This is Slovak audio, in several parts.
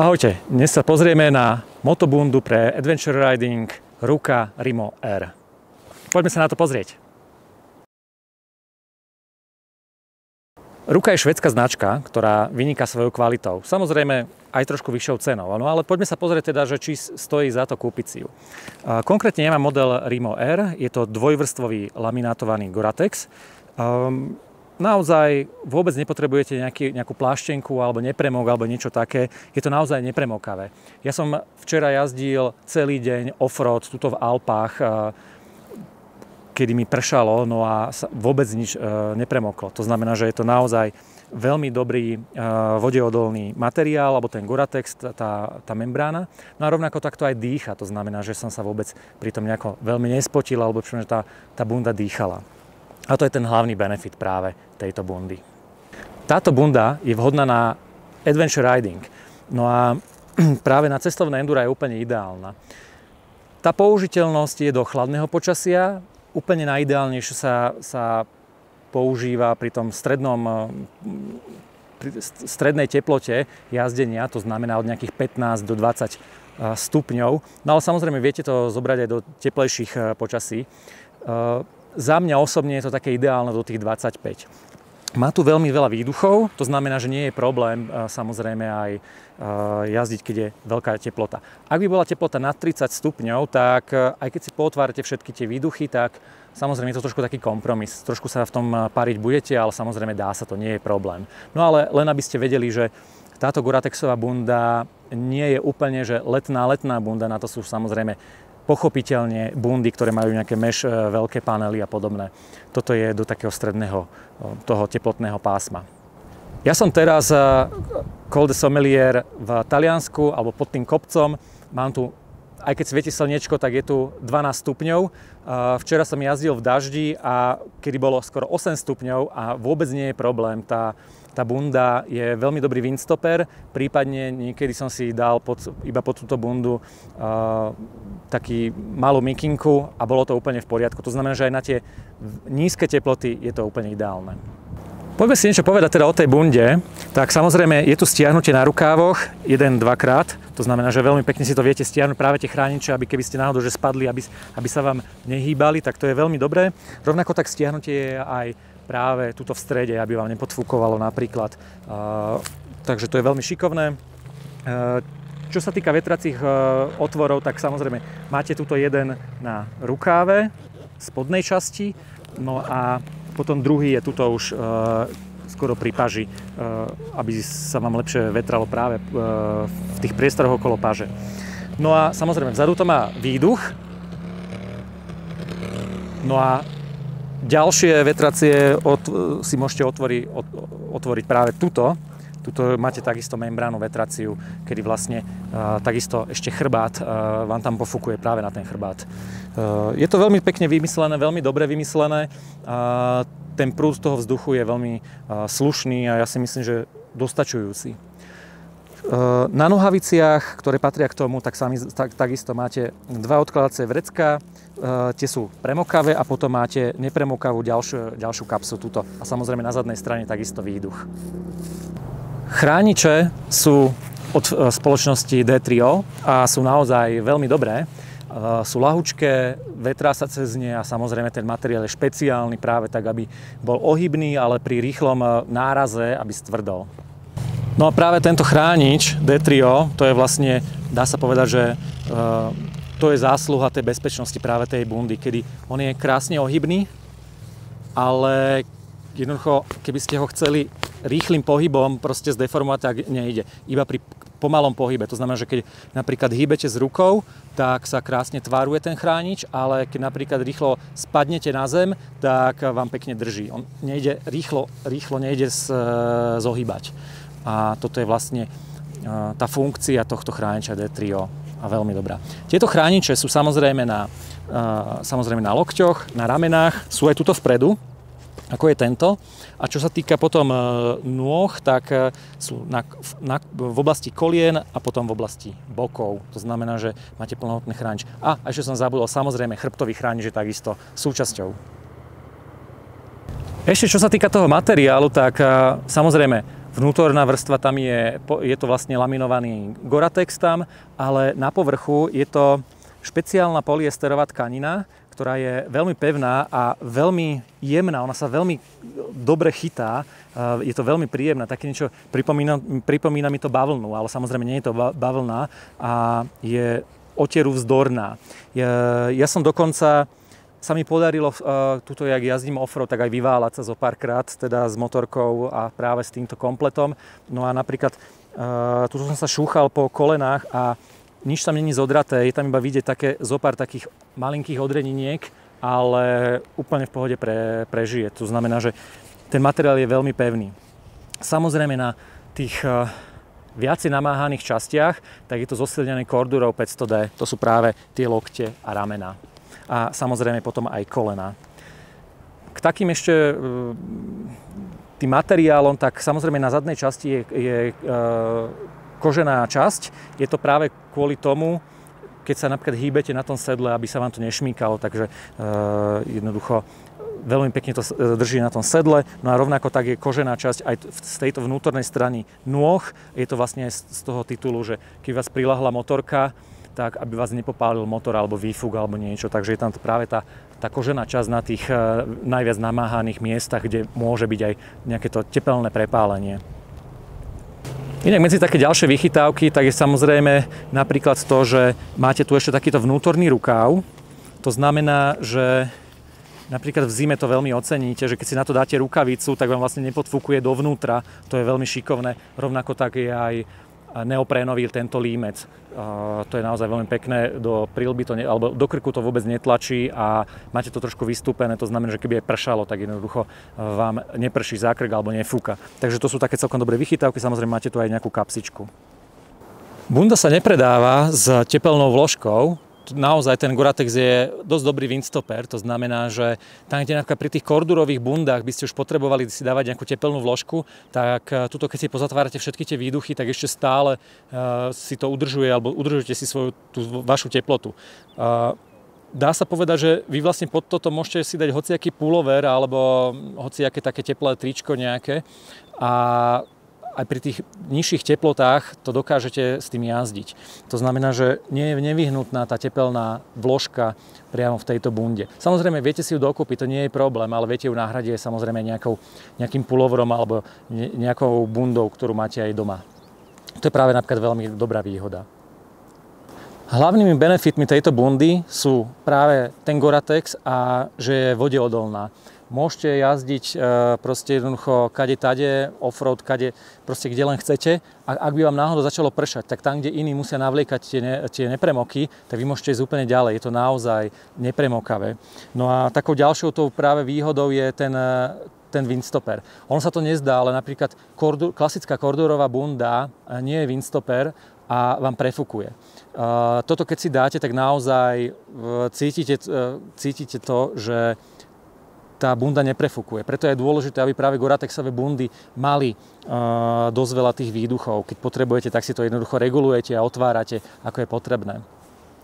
Ahojte, dnes sa pozrieme na motobundu pre Adventure Riding Ruka Rimo R. Poďme sa na to pozrieť. Ruka je švedská značka, ktorá vyniká svojou kvalitou. Samozrejme aj trošku vyššou cenou, no ale poďme sa pozrieť teda, že či stojí za to kúpiť si ju. Konkrétne ja mám model Rimo R, je to dvojvrstvový laminátovaný Goratex. Um, naozaj vôbec nepotrebujete nejaký, nejakú pláštenku alebo nepremok alebo niečo také. Je to naozaj nepremokavé. Ja som včera jazdil celý deň offroad tuto v Alpách, kedy mi pršalo, no a vôbec nič e, nepremoklo. To znamená, že je to naozaj veľmi dobrý e, vodeodolný materiál, alebo ten Goratex, tá, tá membrána. No a rovnako takto aj dýcha, to znamená, že som sa vôbec pri tom nejako veľmi nespotil, alebo že tá, tá bunda dýchala. A to je ten hlavný benefit práve tejto bundy. Táto bunda je vhodná na adventure riding. No a práve na cestovné enduro je úplne ideálna. Tá použiteľnosť je do chladného počasia, úplne najideálnejšie sa, sa používa pri tom strednom pri strednej teplote jazdenia, to znamená od nejakých 15 do 20 stupňov. No ale samozrejme viete to zobrať aj do teplejších počasí. Za mňa osobne je to také ideálne do tých 25. Má tu veľmi veľa výduchov, to znamená, že nie je problém e, samozrejme aj e, jazdiť, keď je veľká teplota. Ak by bola teplota nad 30 stupňov, tak e, aj keď si potvárate všetky tie výduchy, tak samozrejme je to trošku taký kompromis. Trošku sa v tom pariť budete, ale samozrejme dá sa to, nie je problém. No ale len aby ste vedeli, že táto Goratexová bunda nie je úplne, že letná, letná bunda, na to sú samozrejme pochopiteľne bundy, ktoré majú nejaké meš, e, veľké panely a podobné. Toto je do takého stredného toho teplotného pásma. Ja som teraz e, Col de Sommelier v Taliansku alebo pod tým kopcom. Mám tu, aj keď svieti slniečko, tak je tu 12 stupňov. E, včera som jazdil v daždi a kedy bolo skoro 8 stupňov a vôbec nie je problém. Tá tá bunda je veľmi dobrý windstopper, prípadne niekedy som si dal pod, iba pod túto bundu taký malú mikinku a bolo to úplne v poriadku. To znamená, že aj na tie nízke teploty je to úplne ideálne. Poďme si niečo povedať teda o tej bunde. Tak samozrejme je tu stiahnutie na rukávoch, jeden, dvakrát. To znamená, že veľmi pekne si to viete stiahnuť práve tie chrániče, aby keby ste náhodou že spadli, aby, aby sa vám nehýbali, tak to je veľmi dobré. Rovnako tak stiahnutie je aj práve tuto v strede, aby vám nepodfúkovalo napríklad. Takže to je veľmi šikovné. Čo sa týka vetracích otvorov, tak samozrejme máte tuto jeden na rukáve, spodnej časti, no a potom druhý je tuto už skoro pri paži, aby sa vám lepšie vetralo práve v tých priestoroch okolo paže. No a samozrejme vzadu to má výduch, no a Ďalšie vetracie si môžete otvoriť, otvoriť práve tuto. Tuto máte takisto membránu vetraciu, kedy vlastne uh, takisto ešte chrbát uh, vám tam pofúkuje práve na ten chrbát. Uh, je to veľmi pekne vymyslené, veľmi dobre vymyslené. Ten prúd toho vzduchu je veľmi slušný a ja si myslím, že dostačujúci. Na nohaviciach, ktoré patria k tomu, tak, sami, tak takisto máte dva odkladacie vrecka, eh, tie sú premokavé a potom máte nepremokavú ďalšiu, ďalšiu kapsu tuto. A samozrejme na zadnej strane takisto výduch. Chrániče sú od eh, spoločnosti D3O a sú naozaj veľmi dobré. Sú lahučké, vetrá sa cez ne a samozrejme ten materiál je špeciálny práve tak, aby bol ohybný, ale pri rýchlom náraze, aby stvrdol. No a práve tento chránič D3O, to je vlastne, dá sa povedať, že e, to je zásluha tej bezpečnosti práve tej bundy, kedy on je krásne ohybný, ale jednoducho, keby ste ho chceli rýchlým pohybom proste zdeformovať, tak nejde. Iba pri pomalom pohybe. To znamená, že keď napríklad hýbete s rukou, tak sa krásne tváruje ten chránič, ale keď napríklad rýchlo spadnete na zem, tak vám pekne drží. On nejde rýchlo, rýchlo nejde z, e, zohýbať a toto je vlastne tá funkcia tohto chrániča D3O a veľmi dobrá. Tieto chrániče sú samozrejme na, samozrejme na lokťoch, na ramenách, sú aj tuto vpredu, ako je tento. A čo sa týka potom e, nôh, tak e, sú na, na, v oblasti kolien a potom v oblasti bokov. To znamená, že máte plnohodný chránič. A ešte som zabudol, samozrejme, chrbtový chránič je takisto súčasťou. Ešte čo sa týka toho materiálu, tak samozrejme Vnútorná vrstva tam je, je to vlastne laminovaný Goratex tam, ale na povrchu je to špeciálna polyesterová tkanina, ktorá je veľmi pevná a veľmi jemná, ona sa veľmi dobre chytá, je to veľmi príjemné, také niečo, pripomína, pripomína mi to bavlnu, ale samozrejme nie je to bavlna a je oteru vzdorná. Ja, ja som dokonca sa mi podarilo uh, jak jazdím offroad, tak aj vyváľať sa zo párkrát, teda s motorkou a práve s týmto kompletom. No a napríklad uh, som sa šúchal po kolenách a nič tam není zodraté, je tam iba vidieť také zopár takých malinkých odreniniek, ale úplne v pohode pre, prežije. To znamená, že ten materiál je veľmi pevný. Samozrejme na tých uh, viacej namáhaných častiach, tak je to zosilnené kordurou 500D. To sú práve tie lokte a ramena a samozrejme potom aj kolena. K takým ešte e, tým materiálom, tak samozrejme na zadnej časti je, je e, kožená časť. Je to práve kvôli tomu, keď sa napríklad hýbete na tom sedle, aby sa vám to nešmýkalo, takže e, jednoducho veľmi pekne to drží na tom sedle. No a rovnako tak je kožená časť aj z tejto vnútornej strany nôh. Je to vlastne z toho titulu, že keď vás prilahla motorka, tak aby vás nepopálil motor alebo výfuk alebo niečo. Takže je tam práve tá, tá kožená časť na tých e, najviac namáhaných miestach, kde môže byť aj nejaké to tepelné prepálenie. Inak medzi také ďalšie vychytávky, tak je samozrejme napríklad to, že máte tu ešte takýto vnútorný rukáv. To znamená, že napríklad v zime to veľmi oceníte, že keď si na to dáte rukavicu, tak vám vlastne nepodfúkuje dovnútra. To je veľmi šikovné. Rovnako tak je aj neoprénový tento límec. To je naozaj veľmi pekné, do prílby to ne, alebo do krku to vôbec netlačí a máte to trošku vystúpené, to znamená, že keby je pršalo, tak jednoducho vám neprší zákrk alebo nefúka. Takže to sú také celkom dobré vychytávky, samozrejme máte tu aj nejakú kapsičku. Bunda sa nepredáva s tepelnou vložkou, naozaj ten Goratex je dosť dobrý windstopper, to znamená, že tam, kde napríklad pri tých kordurových bundách by ste už potrebovali si dávať nejakú tepelnú vložku, tak eh, tuto keď si pozatvárate všetky tie výduchy, tak ešte stále uh, si to udržuje alebo udržujete si svoju tú vašu teplotu. Uh, dá sa povedať, že vy vlastne pod toto môžete si dať hociaký pullover alebo hociaké také teplé tričko nejaké a aj pri tých nižších teplotách to dokážete s tým jazdiť. To znamená, že nie je nevyhnutná tá tepelná vložka priamo v tejto bunde. Samozrejme, viete si ju dokúpiť, to nie je problém, ale viete ju nahradiť samozrejme nejakou, nejakým pulovrom alebo nejakou bundou, ktorú máte aj doma. To je práve napríklad veľmi dobrá výhoda. Hlavnými benefitmi tejto bundy sú práve ten Goratex a že je vodeodolná môžete jazdiť e, proste jednoducho kade tade, offroad, kade, proste kde len chcete. A ak by vám náhodou začalo pršať, tak tam, kde iní musia navliekať tie, ne, tie nepremoky, tak vy môžete ísť úplne ďalej. Je to naozaj nepremokavé. No a takou ďalšou tou práve výhodou je ten, e, ten windstopper. On sa to nezdá, ale napríklad kordu, klasická kordurová bunda e, nie je windstopper a vám prefukuje. Toto keď si dáte, tak naozaj cítite, cítite to, že tá bunda neprefukuje. Preto je dôležité, aby práve Goratexové bundy mali uh, dosť veľa tých výduchov. Keď potrebujete, tak si to jednoducho regulujete a otvárate, ako je potrebné.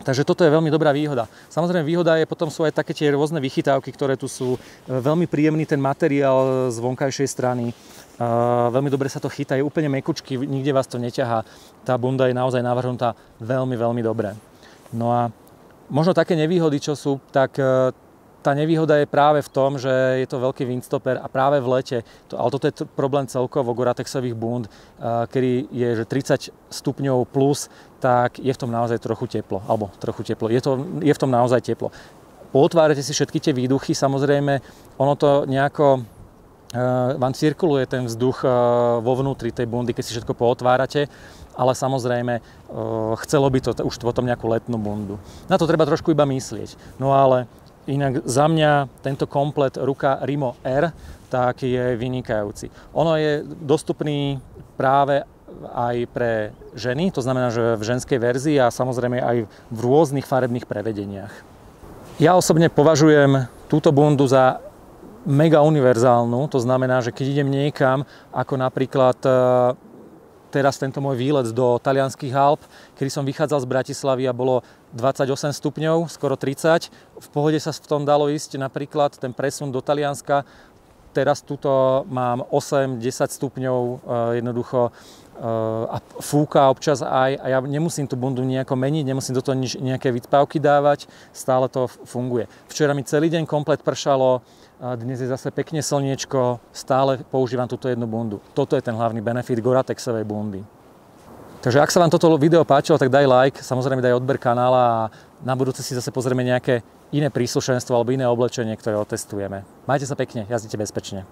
Takže toto je veľmi dobrá výhoda. Samozrejme výhoda je potom sú aj také tie rôzne vychytávky, ktoré tu sú. Veľmi príjemný ten materiál z vonkajšej strany. Uh, veľmi dobre sa to chytá, je úplne mekučky, nikde vás to neťahá. Tá bunda je naozaj navrhnutá veľmi, veľmi dobre. No a možno také nevýhody, čo sú, tak uh, tá nevýhoda je práve v tom, že je to veľký windstopper a práve v lete, to, ale toto je problém celkovo Goratexových bund, uh, kedy je že 30 stupňov plus, tak je v tom naozaj trochu teplo, alebo trochu teplo, je, to, je v tom naozaj teplo. Pootvárate si všetky tie výduchy, samozrejme, ono to nejako uh, vám cirkuluje ten vzduch uh, vo vnútri tej bundy, keď si všetko pootvárate, ale samozrejme chcelo by to už potom nejakú letnú bundu. Na to treba trošku iba myslieť. No ale Inak za mňa tento komplet ruka Rimo R tak je vynikajúci. Ono je dostupný práve aj pre ženy, to znamená, že v ženskej verzii a samozrejme aj v rôznych farebných prevedeniach. Ja osobne považujem túto bundu za mega univerzálnu, to znamená, že keď idem niekam, ako napríklad teraz tento môj výlet do talianských Alp, kedy som vychádzal z Bratislavy a bolo 28 stupňov, skoro 30. V pohode sa v tom dalo ísť napríklad ten presun do Talianska teraz tuto mám 8-10 stupňov jednoducho a fúka občas aj a ja nemusím tú bundu nejako meniť, nemusím do toho nič, nejaké vytpávky dávať, stále to funguje. Včera mi celý deň komplet pršalo, dnes je zase pekne slniečko, stále používam túto jednu bundu. Toto je ten hlavný benefit Goratexovej bundy. Takže ak sa vám toto video páčilo, tak daj like, samozrejme daj odber kanála a na budúce si zase pozrieme nejaké iné príslušenstvo alebo iné oblečenie, ktoré otestujeme. Majte sa pekne, jazdite bezpečne.